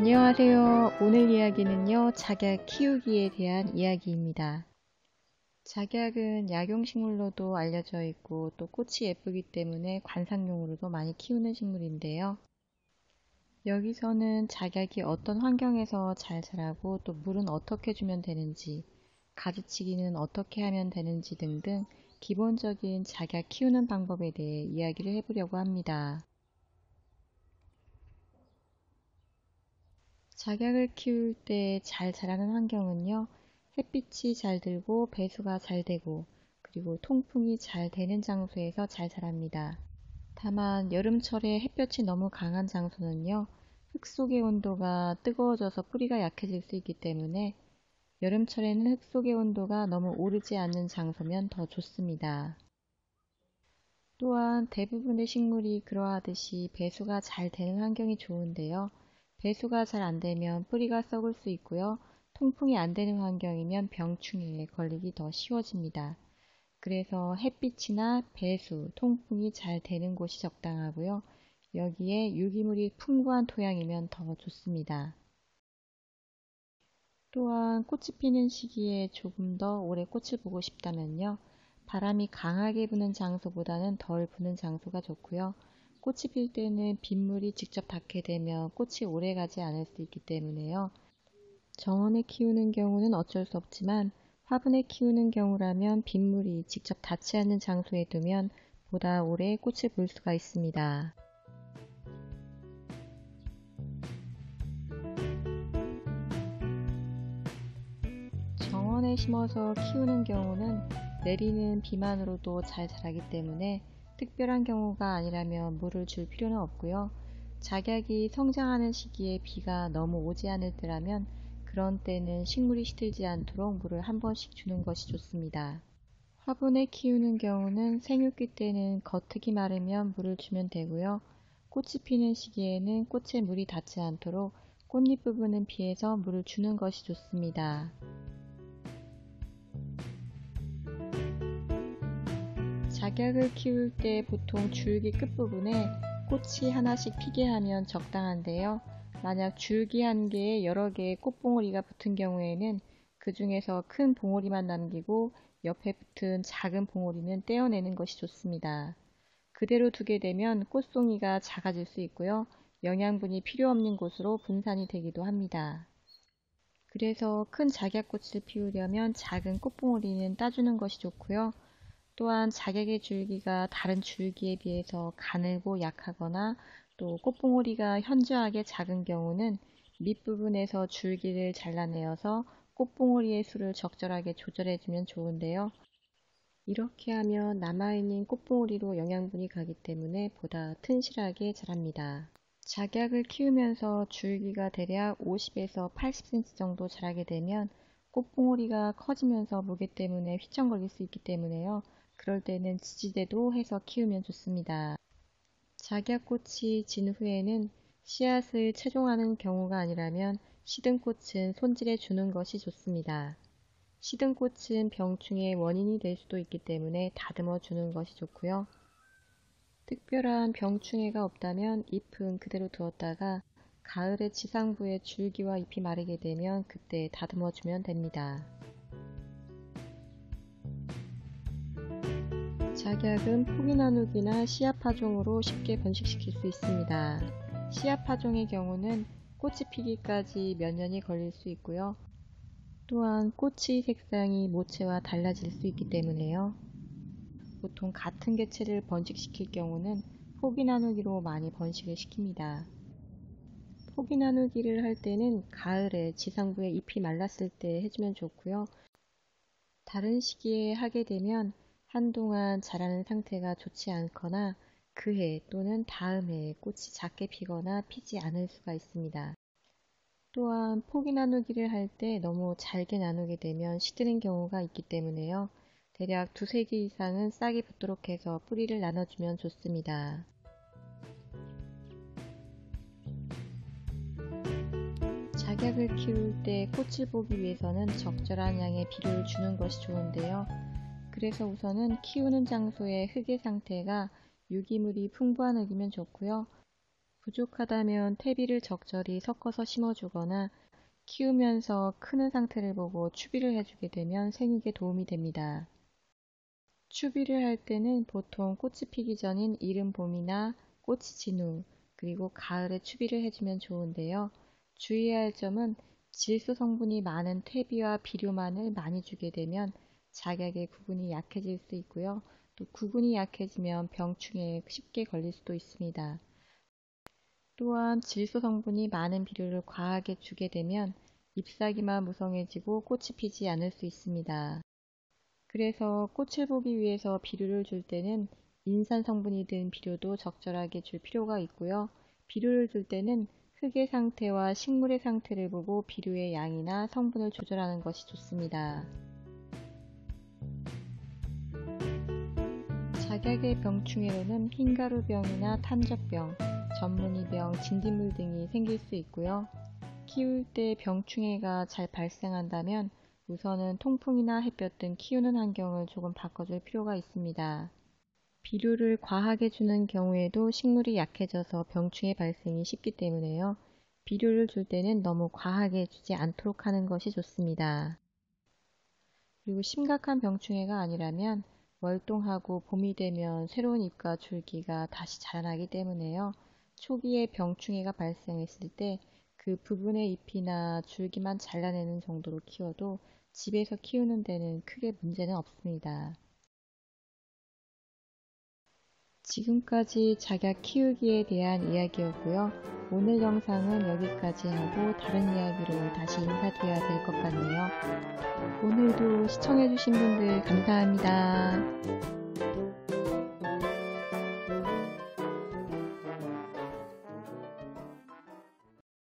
안녕하세요. 오늘 이야기는요, 작약 키우기에 대한 이야기입니다. 작약은 약용식물로도 알려져 있고 또 꽃이 예쁘기 때문에 관상용으로도 많이 키우는 식물인데요. 여기서는 작약이 어떤 환경에서 잘 자라고 또 물은 어떻게 주면 되는지, 가지치기는 어떻게 하면 되는지 등등 기본적인 작약 키우는 방법에 대해 이야기를 해보려고 합니다. 작약을 키울 때 잘 자라는 환경은요, 햇빛이 잘 들고 배수가 잘 되고 그리고 통풍이 잘 되는 장소에서 잘 자랍니다. 다만 여름철에 햇볕이 너무 강한 장소는요, 흙 속의 온도가 뜨거워져서 뿌리가 약해질 수 있기 때문에 여름철에는 흙 속의 온도가 너무 오르지 않는 장소면 더 좋습니다. 또한 대부분의 식물이 그러하듯이 배수가 잘 되는 환경이 좋은데요. 배수가 잘 안되면 뿌리가 썩을 수 있고요. 통풍이 안되는 환경이면 병충해에 걸리기 더 쉬워집니다. 그래서 햇빛이나 배수, 통풍이 잘 되는 곳이 적당하고요. 여기에 유기물이 풍부한 토양이면 더 좋습니다. 또한 꽃이 피는 시기에 조금 더 오래 꽃을 보고 싶다면요. 바람이 강하게 부는 장소보다는 덜 부는 장소가 좋고요. 꽃이 필 때는 빗물이 직접 닿게 되면 꽃이 오래 가지 않을 수 있기 때문에요. 정원에 키우는 경우는 어쩔 수 없지만 화분에 키우는 경우라면 빗물이 직접 닿지 않는 장소에 두면 보다 오래 꽃을 볼 수가 있습니다. 정원에 심어서 키우는 경우는 내리는 비만으로도 잘 자라기 때문에 특별한 경우가 아니라면 물을 줄 필요는 없고요. 작약이 성장하는 시기에 비가 너무 오지 않을 때라면 그런 때는 식물이 시들지 않도록 물을 한 번씩 주는 것이 좋습니다. 화분에 키우는 경우는 생육기 때는 겉흙이 마르면 물을 주면 되고요. 꽃이 피는 시기에는 꽃에 물이 닿지 않도록 꽃잎 부분은 피해서 물을 주는 것이 좋습니다. 작약을 키울 때 보통 줄기 끝부분에 꽃이 하나씩 피게 하면 적당한데요. 만약 줄기 한 개에 여러 개의 꽃봉오리가 붙은 경우에는 그 중에서 큰 봉오리만 남기고 옆에 붙은 작은 봉오리는 떼어내는 것이 좋습니다. 그대로 두게 되면 꽃송이가 작아질 수 있고요. 영양분이 필요 없는 곳으로 분산이 되기도 합니다. 그래서 큰 작약꽃을 피우려면 작은 꽃봉오리는 따주는 것이 좋고요. 또한 자객의 줄기가 다른 줄기에 비해서 가늘고 약하거나 또 꽃봉오리가 현저하게 작은 경우는 밑부분에서 줄기를 잘라내어서 꽃봉오리의 수를 적절하게 조절해주면 좋은데요. 이렇게 하면 남아있는 꽃봉오리로 영양분이 가기 때문에 보다 튼실하게 자랍니다. 작약을 키우면서 줄기가 대략 50에서 80cm 정도 자라게 되면 꽃봉오리가 커지면서 무게 때문에 휘청거릴 수 있기 때문에요. 그럴 때는 지지대도 해서 키우면 좋습니다. 작약꽃이 진 후에는 씨앗을 채종하는 경우가 아니라면 시든 꽃은 손질해 주는 것이 좋습니다. 시든 꽃은 병충해의 원인이 될 수도 있기 때문에 다듬어 주는 것이 좋고요. 특별한 병충해가 없다면 잎은 그대로 두었다가 가을에 지상부에 줄기와 잎이 마르게 되면 그때 다듬어 주면 됩니다. 작약은 포기 나누기나 씨앗 파종으로 쉽게 번식시킬 수 있습니다. 씨앗 파종의 경우는 꽃이 피기까지 몇 년이 걸릴 수 있고요. 또한 꽃의 색상이 모체와 달라질 수 있기 때문에요. 보통 같은 개체를 번식시킬 경우는 포기 나누기로 많이 번식을 시킵니다. 포기 나누기를 할 때는 가을에 지상부에 잎이 말랐을 때 해주면 좋고요. 다른 시기에 하게 되면 한동안 자라는 상태가 좋지 않거나 그해 또는 다음 해에 꽃이 작게 피거나 피지 않을 수가 있습니다. 또한 포기 나누기를 할 때 너무 잘게 나누게 되면 시드는 경우가 있기 때문에요. 대략 두세 개 이상은 싹이 붙도록 해서 뿌리를 나눠주면 좋습니다. 작약을 키울 때 꽃을 보기 위해서는 적절한 양의 비료를 주는 것이 좋은데요. 그래서 우선은 키우는 장소의 흙의 상태가 유기물이 풍부한 흙이면 좋고요. 부족하다면 퇴비를 적절히 섞어서 심어주거나 키우면서 크는 상태를 보고 추비를 해주게 되면 생육에 도움이 됩니다. 추비를 할 때는 보통 꽃이 피기 전인 이른 봄이나 꽃이 진 후, 그리고 가을에 추비를 해주면 좋은데요. 주의해야 할 점은 질소 성분이 많은 퇴비와 비료만을 많이 주게 되면 작약의 구근이 약해질 수 있고요. 또 구근이 약해지면 병충해에 쉽게 걸릴 수도 있습니다. 또한 질소 성분이 많은 비료를 과하게 주게 되면 잎사귀만 무성해지고 꽃이 피지 않을 수 있습니다. 그래서 꽃을 보기 위해서 비료를 줄 때는 인산 성분이 든 비료도 적절하게 줄 필요가 있고요. 비료를 줄 때는 흙의 상태와 식물의 상태를 보고 비료의 양이나 성분을 조절하는 것이 좋습니다. 작약의 병충해로는 흰가루병이나 탄저병, 전무니병, 진딧물 등이 생길 수 있고요. 키울 때 병충해가 잘 발생한다면 우선은 통풍이나 햇볕 등 키우는 환경을 조금 바꿔줄 필요가 있습니다. 비료를 과하게 주는 경우에도 식물이 약해져서 병충해 발생이 쉽기 때문에요. 비료를 줄 때는 너무 과하게 주지 않도록 하는 것이 좋습니다. 그리고 심각한 병충해가 아니라면 월동하고 봄이 되면 새로운 잎과 줄기가 다시 자라나기 때문에요. 초기에 병충해가 발생했을 때 그 부분의 잎이나 줄기만 잘라내는 정도로 키워도 집에서 키우는 데는 크게 문제는 없습니다. 지금까지 작약 키우기에 대한 이야기였고요. 오늘 영상은 여기까지 하고 다른 이야기로 다시 인사드려야 될 것 같네요. 오늘도 시청해주신 분들 감사합니다.